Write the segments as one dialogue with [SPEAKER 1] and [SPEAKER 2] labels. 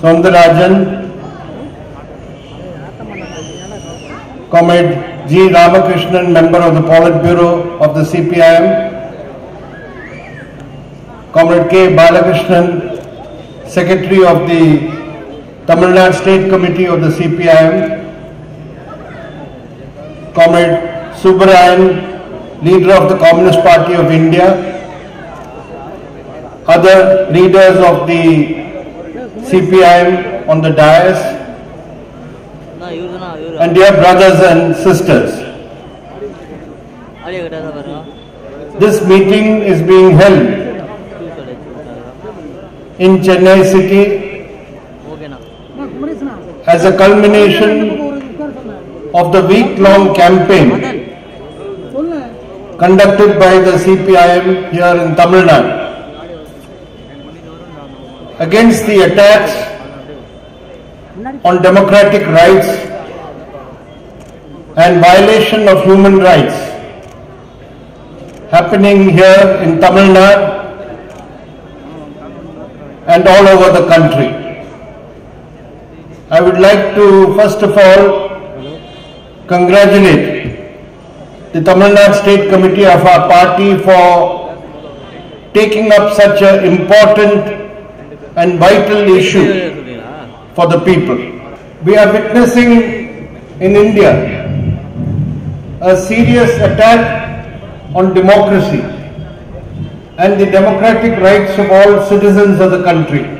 [SPEAKER 1] Soundararajan comrade G Ramakrishnan member of the politburo of the CPIM comrade K Balakrishnan secretary of the Tamil Nadu State Committee of the CPIM, Comrade Subbarayan, leader of the Communist Party of India, other leaders of the CPIM on the dais, and dear brothers and sisters. This meeting is being held in Chennai city as a culmination of the week-long campaign conducted by the CPIM here in Tamil Nadu against the attacks on democratic rights and violation of human rights happening here in Tamil Nadu and all over the country. I would like to first of all congratulate the Tamil Nadu State Committee of our party for taking up such an important and vital issue for the people. We are witnessing in India a serious attack on democracy and the democratic rights of all citizens of the country.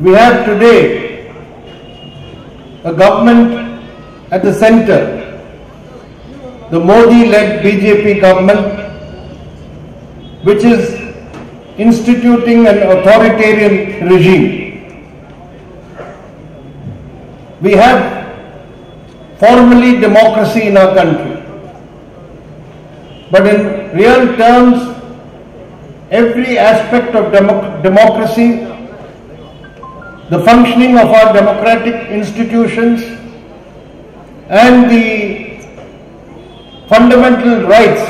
[SPEAKER 1] We have today a government at the center, the Modi-led BJP government, which is instituting an authoritarian regime. We have formally democracy in our country. But in real terms, every aspect of democ- democracy, the functioning of our democratic institutions, and the fundamental rights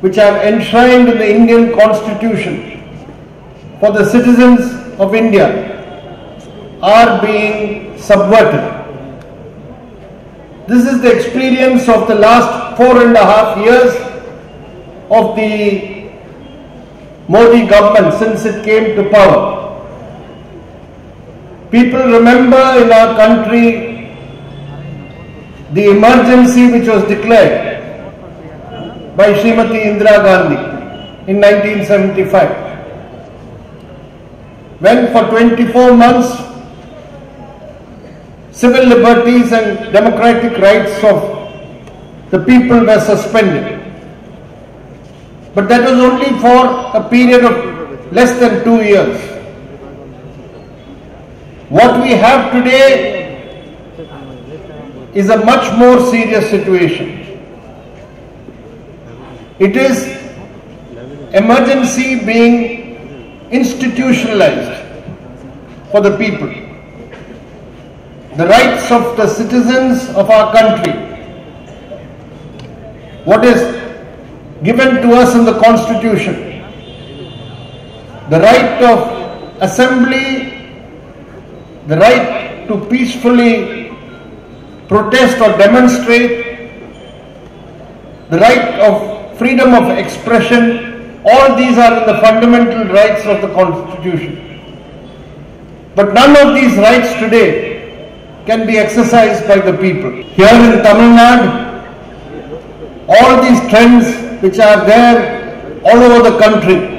[SPEAKER 1] which are enshrined in the Indian Constitution for the citizens of India are being subverted. This is the experience of the last four and a half years of the Modi government since it came to power. People remember in our country the emergency which was declared by Srimati Indira Gandhi in 1975 when for 24 months civil liberties and democratic rights of the people were suspended. But that was only for a period of less than two years. What we have today is a much more serious situation. It is emergency being institutionalized for the people. The rights of the citizens of our country. What is given to us in the Constitution. The right of assembly, the right to peacefully protest or demonstrate, the right of freedom of expression, all these are in the fundamental rights of the Constitution. But none of these rights today can be exercised by the people. Here in Tamil Nadu, all these trends which are there all over the country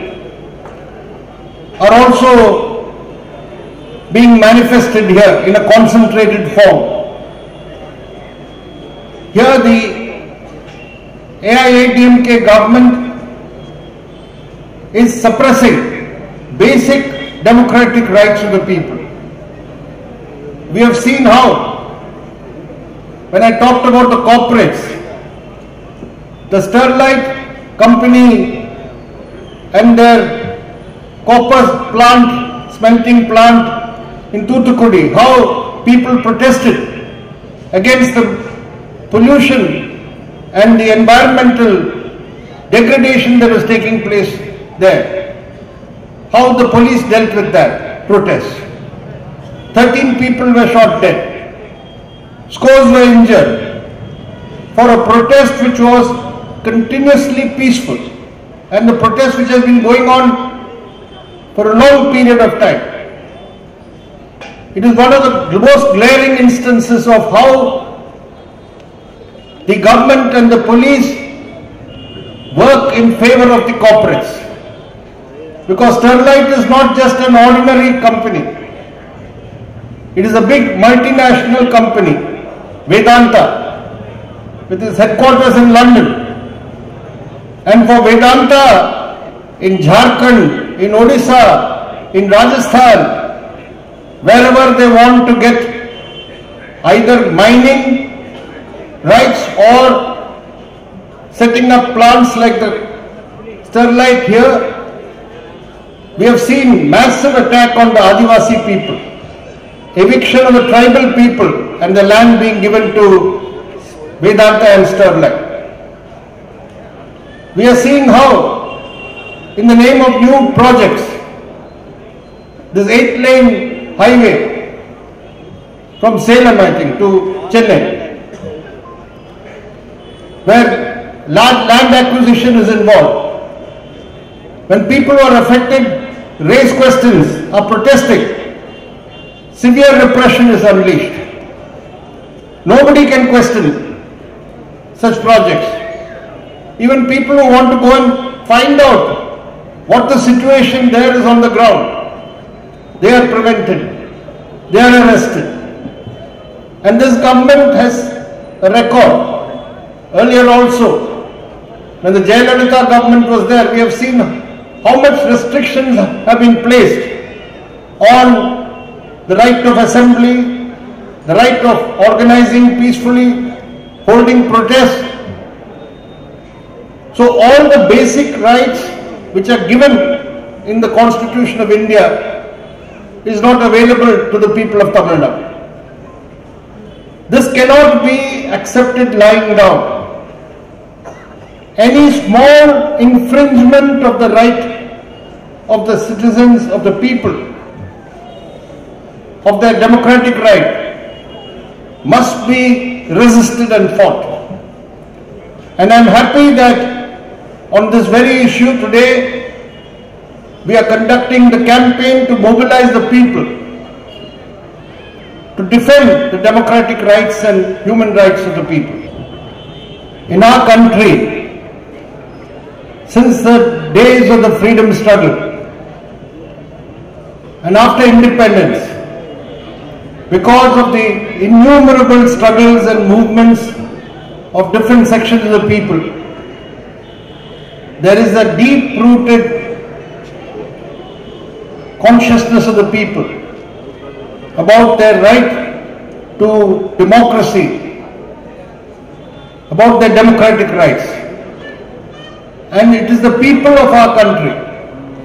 [SPEAKER 1] are also being manifested here in a concentrated form. Here the AIADMK government is suppressing basic democratic rights of the people. We have seen how, when I talked about the corporates, the Sterlite company and their copper plant smelting plant in Thoothukudi, how people protested against the pollution and the environmental degradation that was taking place there. How the police dealt with that protest. 13 people were shot dead. Scores were injured for a protest which was continuously peaceful and the protest which has been going on for a long period of time. It is one of the most glaring instances of how the government and the police work in favor of the corporates. Because Sterlite is not just an ordinary company. It is a big multinational company, Vedanta, with its headquarters in London. And for Vedanta in Jharkhand, in Odisha, in Rajasthan, wherever they want to get either mining rights or setting up plants like the Sterlite here, we have seen massive attack on the Adivasi people, eviction of the tribal people and the land being given to Vedanta and Sterlite. We are seeing how in the name of new projects, this eight lane highway from Salem I think to Chennai, where land acquisition is involved. When people are affected, raise questions, are protesting, severe repression is unleashed. Nobody can question such projects. Even people who want to go and find out what the situation there is on the ground, they are prevented, they are arrested. And this government has a record. Earlier also, when the Jayalalitha government was there, we have seen how much restrictions have been placed on the right of assembly, the right of organizing peacefully, holding protests. So all the basic rights which are given in the Constitution of India is not available to the people of Tamil Nadu. This cannot be accepted lying down. Any small infringement of the right of the citizens, of the people, of their democratic right, must be resisted and fought. And I am happy that on this very issue today, we are conducting the campaign to mobilize the people to defend the democratic rights and human rights of the people. In our country, since the days of the freedom struggle and after independence, because of the innumerable struggles and movements of different sections of the people, there is a deep rooted consciousness of the people about their right to democracy, about their democratic rights. And it is the people of our country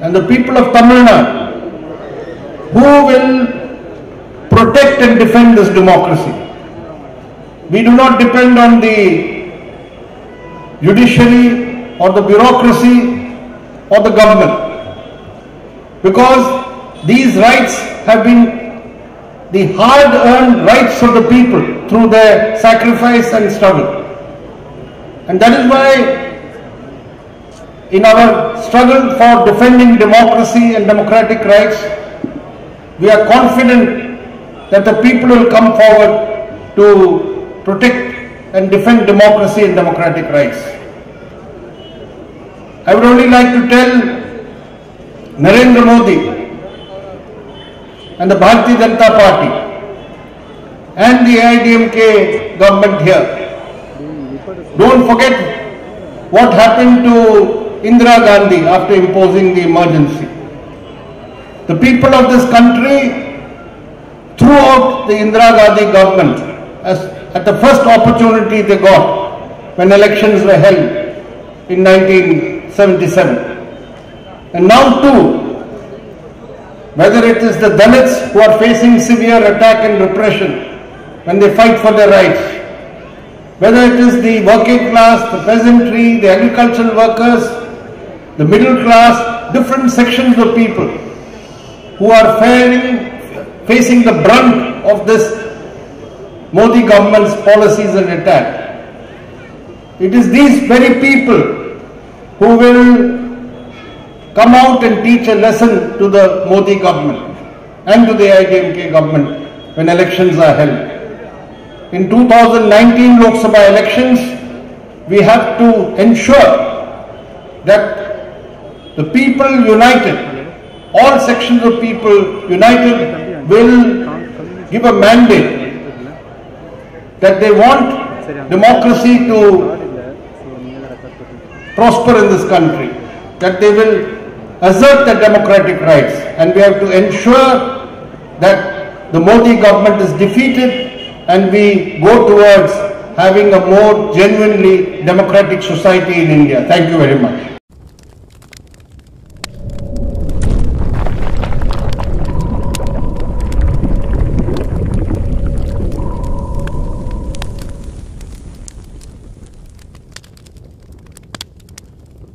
[SPEAKER 1] and the people of Tamil Nadu who will protect and defend this democracy. We do not depend on the judiciary or the bureaucracy or the government because these rights have been the hard earned rights of the people through their sacrifice and struggle. And that is why in our struggle for defending democracy and democratic rights, we are confident that the people will come forward to protect and defend democracy and democratic rights. I would only like to tell Narendra Modi and the Bharatiya Janata Party and the ADMK government here. Don't forget what happened to Indira Gandhi after imposing the emergency. The people of this country threw out the Indira Gandhi government as, at the first opportunity they got when elections were held in 1977. And now too, whether it is the Dalits who are facing severe attack and repression when they fight for their rights, whether it is the working class, the peasantry, the agricultural workers, the middle class, different sections of people who are faring, facing the brunt of this Modi government's policies and attack. It is these very people who will come out and teach a lesson to the Modi government and to the ADMK government when elections are held. In 2019 Lok Sabha elections, we have to ensure that the people united, all sections of people united will give a mandate that they want democracy to prosper in this country, that they will assert their democratic rights and we have to ensure that the Modi government is defeated and we go towards having a more genuinely democratic society in India. Thank you very much.